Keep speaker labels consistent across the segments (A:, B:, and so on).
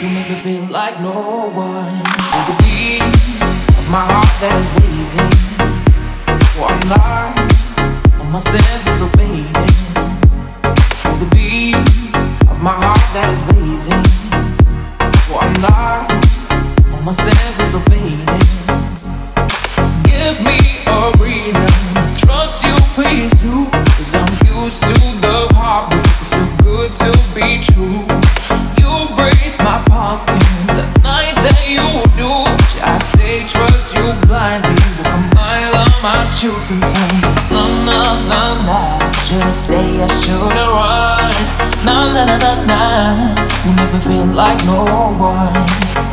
A: You make me feel like no one. The beat of my heart that is I'm lost, all my senses are fading. The beat of my heart that is I'm lost, all my senses are fading. Give me a reason. Trust you, please do. Cause I'm used to the heartbreak good to be true. You break my past tonight that you do. I say trust you blindly, walk a mile on my shoes sometimes. No, no, no, no, just say I should've run. No, no, no, no, no, you me feel like no one.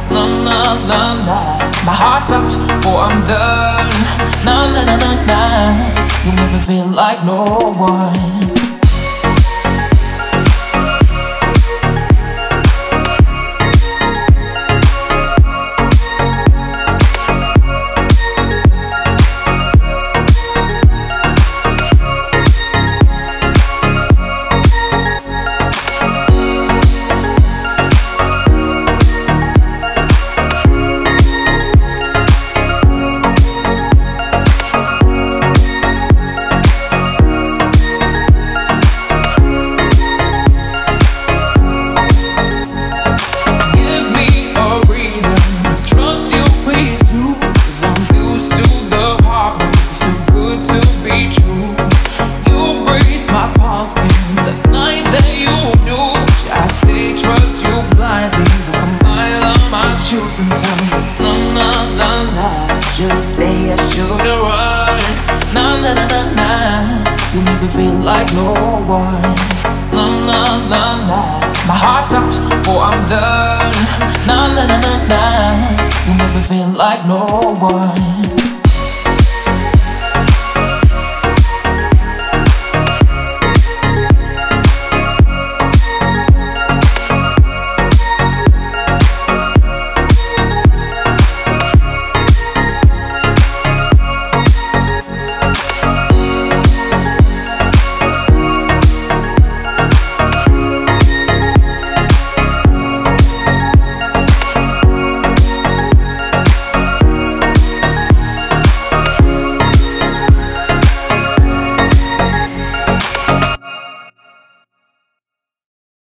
A: No, no, no, no, my heart stops before oh, I'm done. No, no, no, no, no, you me feel like no one. My shoes and tell me, no, no, no, no. Just say I should've run. No, no, no, no, no. You make me feel like no one. No, no, no, no. My heart stops before I'm done. No, no, no, no, no. You make me feel like no one.